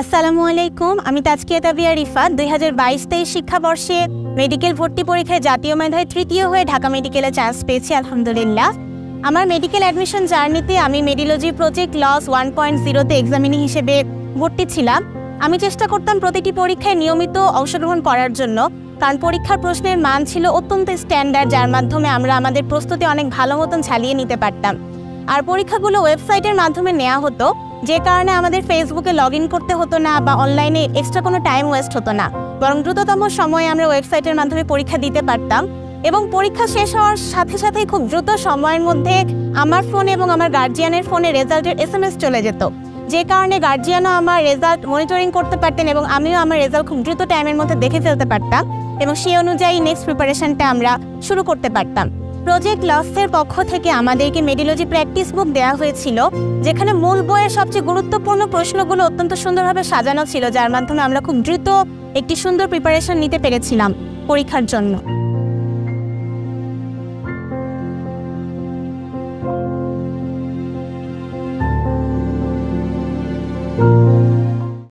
আসসালামু আলাইকুম, আমি তাজকিয়া তাবিয়া রিফাত, দুই হাজার বাইশ তেইশ শিক্ষাবর্ষে মেডিকেল ভর্তি পরীক্ষায় জাতীয় মেধায় তৃতীয় হয়ে ঢাকা মেডিকেলে চান্স পেয়েছি, আলহামদুলিল্লাহ। আমার মেডিকেল অ্যাডমিশন জার্নিতে আমি মেডিলজি প্রজেক্ট লস ওয়ান পয়েন্ট জিরোতে এক্সামিনি হিসেবে ভর্তি ছিলাম। আমি চেষ্টা করতাম প্রতিটি পরীক্ষায় নিয়মিত অংশগ্রহণ করার জন্য। কারণ পরীক্ষার প্রশ্নের মান ছিল অত্যন্ত স্ট্যান্ডার্ড যার মাধ্যমে আমরা আমাদের প্রস্তুতি অনেক ভালো মতন চালিয়ে নিতে পারতাম। আর পরীক্ষাগুলো ওয়েবসাইটের মাধ্যমে নেওয়া হতো। যে কারণে আমাদের ফেসবুকে লগ করতে হতো না বা অনলাইনে এক্সট্রা কোনো টাইম ওয়েস্ট হতো না। বরং দ্রুততম সময়ে আমরা ওয়েবসাইটের মাধ্যমে পরীক্ষা দিতে পারতাম এবং পরীক্ষা শেষ হওয়ার সাথে সাথেই খুব দ্রুত সময়ের মধ্যে আমার ফোনে এবং আমার গার্জিয়ানের ফোনে রেজাল্টের এস এম এস চলে যেত। যে কারণে গার্জিয়ানও আমার রেজাল্ট মনিটরিং করতে পারতেন এবং আমিও আমার রেজাল্ট খুব দ্রুত টাইমের মধ্যে দেখে ফেলতে পারতাম এবং সেই অনুযায়ী নেক্সট প্রিপারেশনটা আমরা শুরু করতে পারতাম। প্রজেক্ট লসের পক্ষ থেকে আমাদেরকে মেডিলজি প্র্যাকটিস বুক দেওয়া হয়েছিল, যেখানে মূল বইয়ের সবচেয়ে গুরুত্বপূর্ণ প্রশ্নগুলো অত্যন্ত সুন্দরভাবে সাজানো ছিল, যার মাধ্যমে আমরা খুব দ্রুত একটি সুন্দর প্রিপারেশন নিতে পেরেছিলাম পরীক্ষার জন্য।